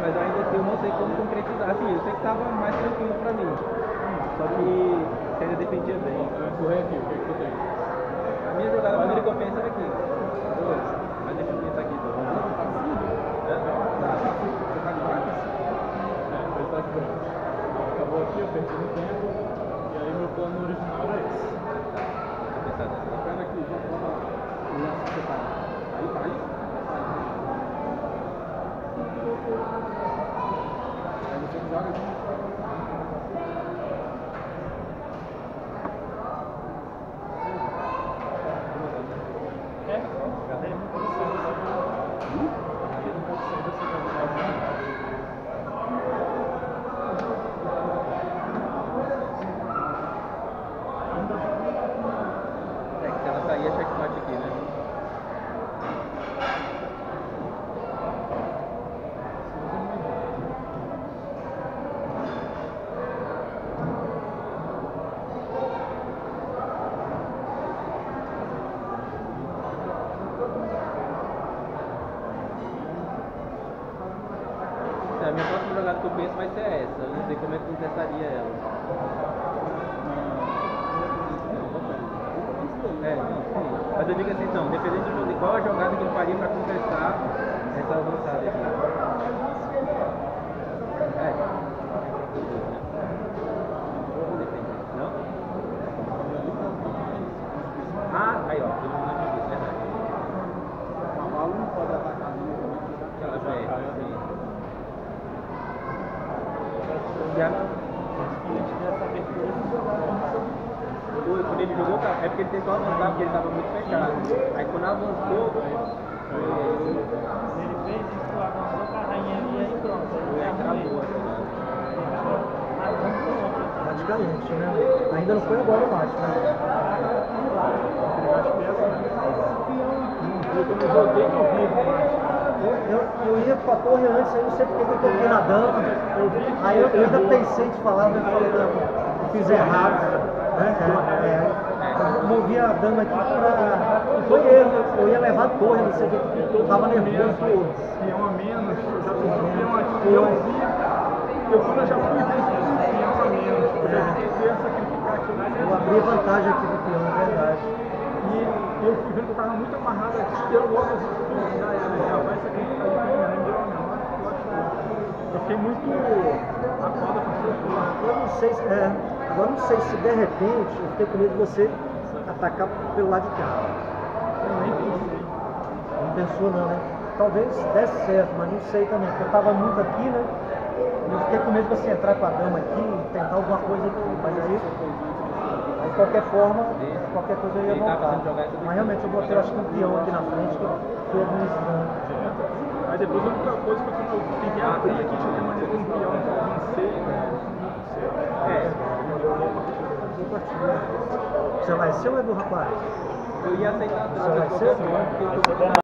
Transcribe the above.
mas ainda assim eu não sei como concretizar. Assim, eu sei que tava mais tranquilo pra mim. Só que você ainda defendia bem. Correr aqui, o que, que tu tem? A minha jogada mais recompensa era aqui. Dois. Mas deixa eu pensar aqui. Tá. Você tá de vacas? É, ele tá de branco. Acabou aqui, eu perdi no tempo. E aí meu plano original era esse. Eu pensar nessa. Pega aqui, já toma o lance que você tá. Aí tá aí? Aí você joga aqui. É que se ela sair é checkmate aqui, né? Então, a minha próxima jogada que eu penso vai ser essa. Eu não sei como é que contestaria ela. É. Mas eu digo assim, então, dependendo do jogo, qual a jogada que ele faria para contestar essa avançada aqui. É. Não? Ah, aí ó, todo mundo aqui, verdade. O cavalo não pode atacar ali. Ela já é, sim. Já Foi, quando ele jogou, tá, é porque ele tentou avançar porque ele estava muito fechado. Aí quando avançou, Ele fez isso, avançou com a rainha ali e aí pronto. foi Aí aí travou a jogada. Praticamente, né? Ainda não foi agora o macho, né? Eu quando eu joguei que eu vi o macho. Eu, eu, eu ia com a torre antes, aí não sei porque que eu toquei na dama. Aí eu, eu ainda pensei de falar, mas falei, não, eu fiz errado. Né? É, é, eu movi a dama aqui pra. Foi erro, eu ia levar a torre, não sei o que, eu tava nervoso. Peão a menos, eu já peão aqui. Eu vi, eu quando eu já fui peão a menos, eu já sacrificar aqui na Eu abri vantagem aqui do peão, é verdade. E eu fui vendo que eu tava muito amarrado aqui, eu logo assim, pô, já era, já vai me deu uma hora, eu acho que eu fiquei muito a corda pra Eu não sei se. É, agora não sei se de repente eu fiquei com medo de você atacar pelo lado de cá. Eu nem pensei. Não pensou não, né? Talvez desse certo, mas não sei também, porque eu tava muito aqui, né? Eu fiquei com medo de você entrar com a dama aqui e tentar alguma coisa aqui. Mas aí, de qualquer forma, qualquer coisa eu ia voltar. Mas realmente eu botei acho que um peão aqui na frente que foi administrando. Aí depois a única coisa foi quando eu tentei abrir aqui maneira com o peão que eu né? é, lá, é seu ou é do rapaz? eu ia aceitar Você vai ser?